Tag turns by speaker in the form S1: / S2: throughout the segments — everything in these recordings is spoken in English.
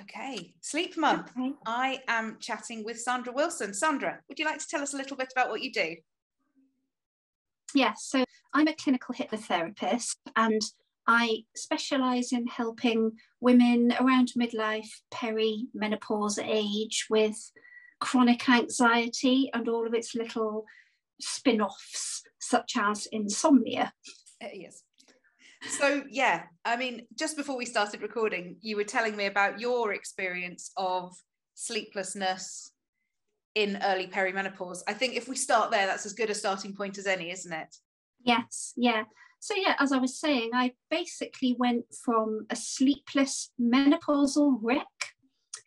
S1: Okay, Sleep Month. Okay. I am chatting with Sandra Wilson. Sandra, would you like to tell us a little bit about what you do?
S2: Yes, so I'm a clinical hypnotherapist and I specialise in helping women around midlife, peri-menopause age with chronic anxiety and all of its little spin offs, such as insomnia.
S1: Uh, yes. So, yeah, I mean, just before we started recording, you were telling me about your experience of sleeplessness in early perimenopause. I think if we start there, that's as good a starting point as any, isn't it?
S2: Yes, yeah. So, yeah, as I was saying, I basically went from a sleepless menopausal wreck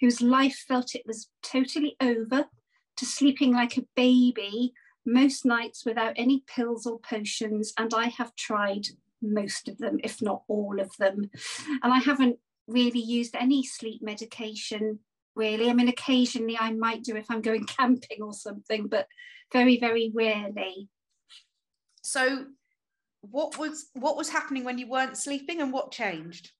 S2: whose life felt it was totally over to sleeping like a baby most nights without any pills or potions. And I have tried most of them, if not all of them. And I haven't really used any sleep medication, really. I mean, occasionally I might do if I'm going camping or something, but very, very rarely.
S1: So what was what was happening when you weren't sleeping and what changed?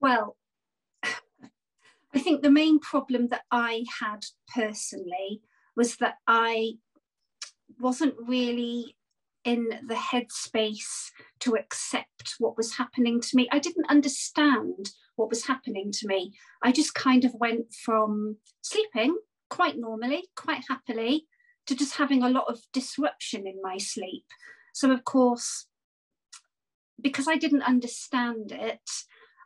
S2: Well, I think the main problem that I had personally was that I wasn't really in the headspace to accept what was happening to me. I didn't understand what was happening to me. I just kind of went from sleeping quite normally, quite happily, to just having a lot of disruption in my sleep. So, of course, because I didn't understand it,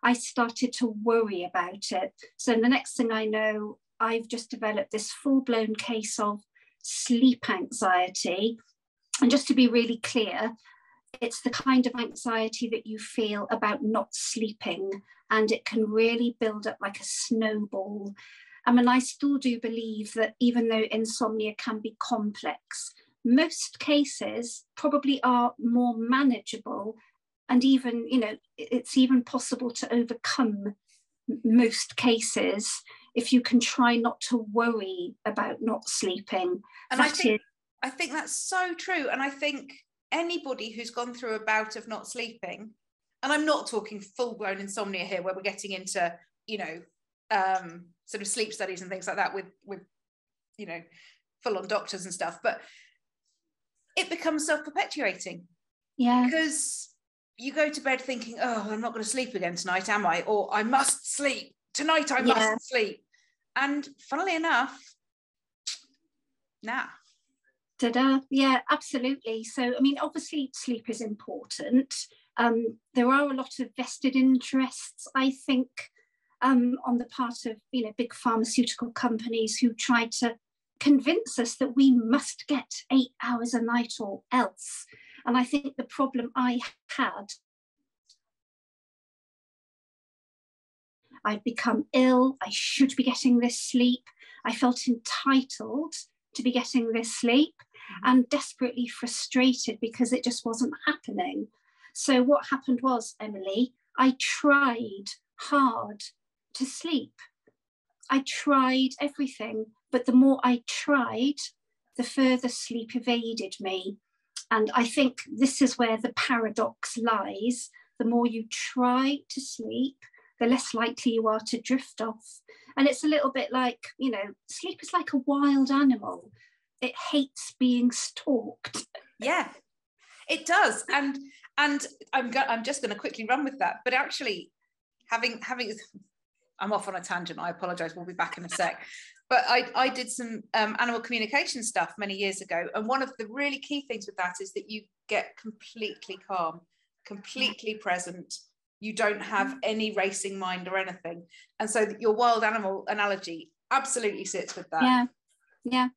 S2: I started to worry about it. So, the next thing I know, I've just developed this full blown case of sleep anxiety and just to be really clear, it's the kind of anxiety that you feel about not sleeping, and it can really build up like a snowball. I mean, I still do believe that even though insomnia can be complex, most cases probably are more manageable and even you know it's even possible to overcome most cases if you can try not to worry about not sleeping
S1: and that I think, is, I think that's so true. And I think anybody who's gone through a bout of not sleeping, and I'm not talking full blown insomnia here, where we're getting into, you know, um, sort of sleep studies and things like that with, with, you know, full on doctors and stuff, but it becomes self perpetuating.
S2: Yeah.
S1: Because you go to bed thinking, oh, I'm not going to sleep again tonight, am I? Or I must sleep. Tonight I yeah. must sleep. And funnily enough, nah,
S2: Ta-da. Yeah, absolutely. So, I mean, obviously, sleep is important. Um, there are a lot of vested interests, I think, um, on the part of you know big pharmaceutical companies who try to convince us that we must get eight hours a night or else. And I think the problem I had I've become ill, I should be getting this sleep. I felt entitled to be getting this sleep mm-hmm. and desperately frustrated because it just wasn't happening. So, what happened was, Emily, I tried hard to sleep. I tried everything, but the more I tried, the further sleep evaded me. And I think this is where the paradox lies. The more you try to sleep, the less likely you are to drift off. And it's a little bit like, you know, sleep is like a wild animal. It hates being stalked.
S1: Yeah, it does. And and I'm go- I'm just going to quickly run with that. But actually, having having I'm off on a tangent. I apologize. We'll be back in a sec. But I, I did some um, animal communication stuff many years ago. And one of the really key things with that is that you get completely calm, completely present, you don't have any racing mind or anything. And so your wild animal analogy absolutely sits with that.
S2: Yeah yeah.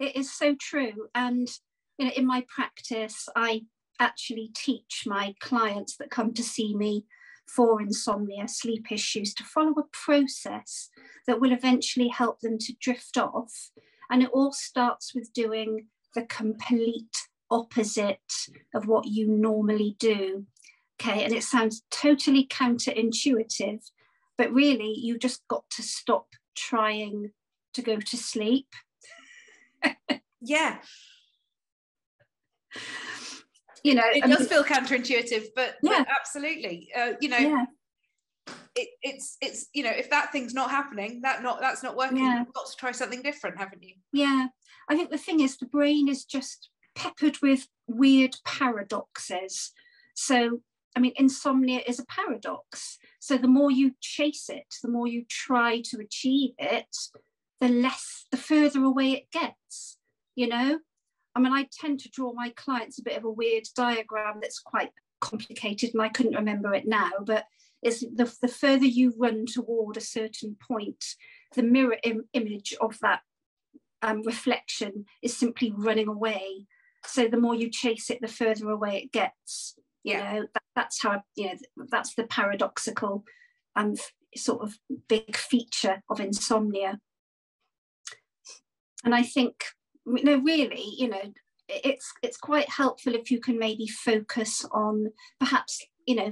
S2: It is so true. And you know in my practice i actually teach my clients that come to see me for insomnia sleep issues to follow a process that will eventually help them to drift off. And it all starts with doing the complete opposite of what you normally do Okay, and it sounds totally counterintuitive, but really you just got to stop trying to go to sleep.
S1: yeah.
S2: You know,
S1: it I does feel counterintuitive, but, yeah. But absolutely. Uh, you know, yeah. it, it's it's you know if that thing's not happening that not that's not working yeah. you've got to try something different haven't you
S2: yeah i think the thing is the brain is just peppered with weird paradoxes so i mean insomnia is a paradox so the more you chase it the more you try to achieve it the less the further away it gets you know i mean i tend to draw my clients a bit of a weird diagram that's quite complicated and i couldn't remember it now but is the, the further you run toward a certain point, the mirror Im image of that um, reflection is simply running away. So the more you chase it, the further away it gets. You yeah. know, that, that's how, you know, that's the paradoxical um, sort of big feature of insomnia. And I think, you know, really, you know, it's it's quite helpful if you can maybe focus on perhaps you know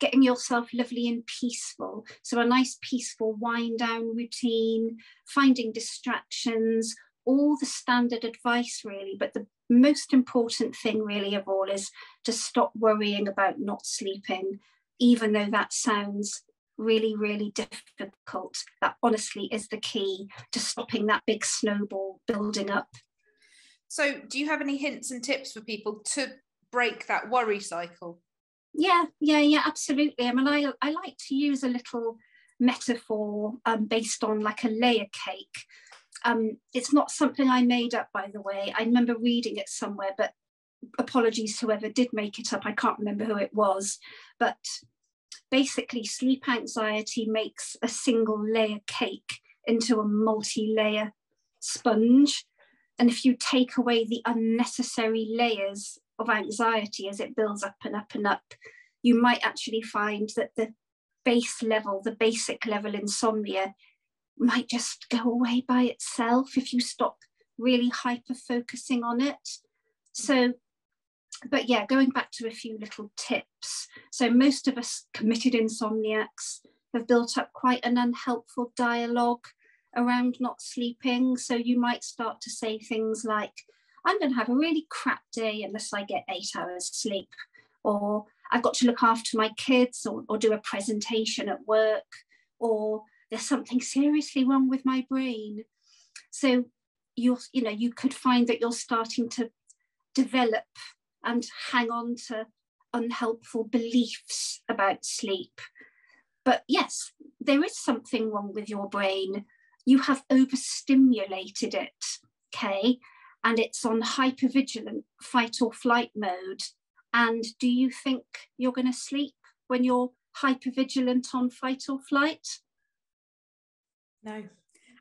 S2: getting yourself lovely and peaceful. So, a nice, peaceful wind down routine, finding distractions, all the standard advice, really. But the most important thing, really, of all is to stop worrying about not sleeping, even though that sounds really, really difficult. That honestly is the key to stopping that big snowball building up.
S1: So, do you have any hints and tips for people to break that worry cycle?
S2: Yeah, yeah, yeah, absolutely. I mean, I, I like to use a little metaphor um, based on like a layer cake. Um, it's not something I made up, by the way. I remember reading it somewhere, but apologies to whoever did make it up. I can't remember who it was. But basically, sleep anxiety makes a single layer cake into a multi layer sponge. And if you take away the unnecessary layers of anxiety as it builds up and up and up, you might actually find that the base level, the basic level insomnia might just go away by itself if you stop really hyper focusing on it. So, but yeah, going back to a few little tips. So, most of us committed insomniacs have built up quite an unhelpful dialogue around not sleeping. So, you might start to say things like, I'm going to have a really crap day unless I get eight hours sleep. Or I've got to look after my kids or, or do a presentation at work. Or there's something seriously wrong with my brain. So you're, you know, you could find that you're starting to develop and hang on to unhelpful beliefs about sleep. But yes, there is something wrong with your brain. You have overstimulated it. Okay and it's on hypervigilant fight or flight mode. And do you think you're going to sleep when you're hypervigilant on fight or flight?
S1: No.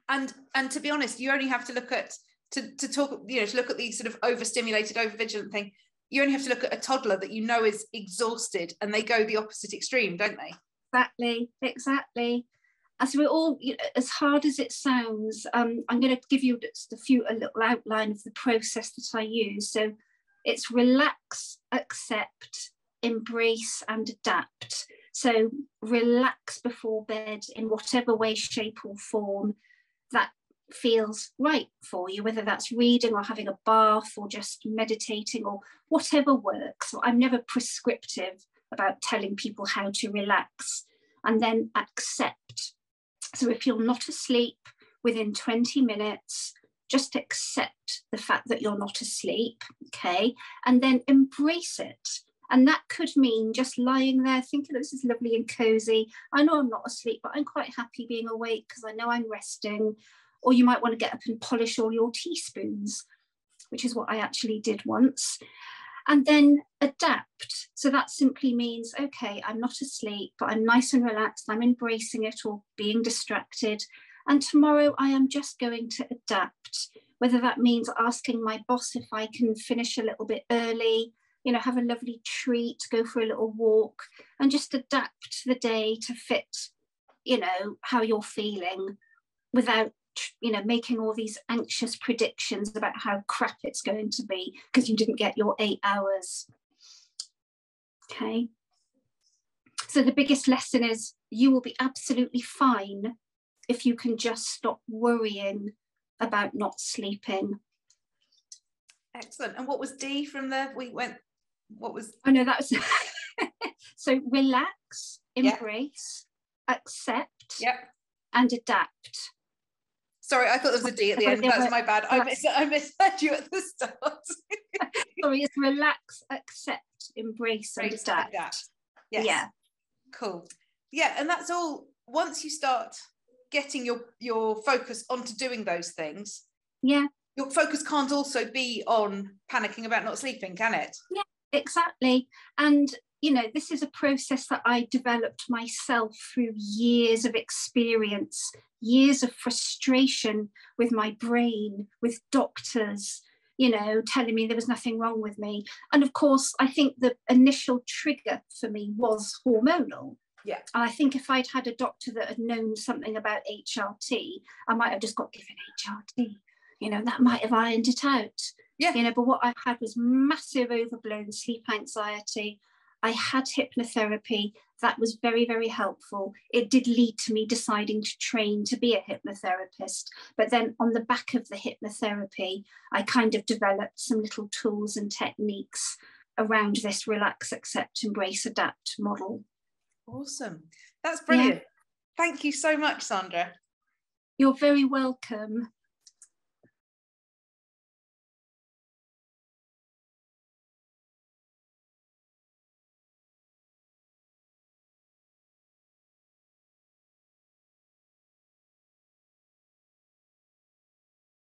S1: And and to be honest, you only have to look at to, to talk, you know, to look at the sort of overstimulated, overvigilant thing, you only have to look at a toddler that you know is exhausted and they go the opposite extreme, don't they?
S2: Exactly, exactly as we're all, as hard as it sounds, um, I'm going to give you just a few a little outline of the process that I use. So it's relax, accept, embrace, and adapt. So relax before bed in whatever way, shape, or form that feels right for you, whether that's reading or having a bath or just meditating or whatever works. I'm never prescriptive about telling people how to relax. And then accept so if you're not asleep within 20 minutes, just accept the fact that you're not asleep, okay? And then embrace it. And that could mean just lying there thinking, oh, this is lovely and cozy. I know I'm not asleep, but I'm quite happy being awake because I know I'm resting. Or you might want to get up and polish all your teaspoons, which is what I actually did once and then adapt. So that simply means, okay, I'm not asleep, but I'm nice and relaxed, I'm embracing it or being distracted. And tomorrow I am just going to adapt, whether that means asking my boss if I can finish a little bit early, you know, have a lovely treat, go for a little walk, and just adapt the day to fit, you know, how you're feeling without you know making all these anxious predictions about how crap it's going to be because you didn't get your eight hours. Okay? So the biggest lesson is you will be absolutely fine if you can just stop worrying about not sleeping.
S1: Excellent. And what was d from the we went what was
S2: oh no that was so relax embrace accept,
S1: yep.
S2: and adapt.
S1: Sorry, I thought there was a D at the end. That's my bad. I, mis- I misheard you at the start.
S2: Sorry, it's relax, accept, embrace, and adapt. adapt.
S1: Yes. Yeah. Cool. Yeah, and that's all. Once you start getting your your focus onto doing those things,
S2: yeah,
S1: your focus can't also be on panicking about not sleeping, can it?
S2: Yeah, exactly. And you know, this is a process that I developed myself through years of experience, years of frustration with my brain, with doctors, you know, telling me there was nothing wrong with me. And of course, I think the initial trigger for me was hormonal.
S1: Yeah.
S2: And I think if I'd had a doctor that had known something about HRT, I might have just got given HRT. You know, that might have ironed it out.
S1: Yeah.
S2: You know, but what I had was massive overblown sleep anxiety. I had hypnotherapy. That was very, very helpful. It did lead to me deciding to train to be a hypnotherapist. But then on the back of the hypnotherapy, I kind of developed some little tools and techniques around this relax, accept, embrace, adapt model.
S1: Awesome. That's brilliant. Yeah. Thank you so much, Sandra.
S2: You're very welcome.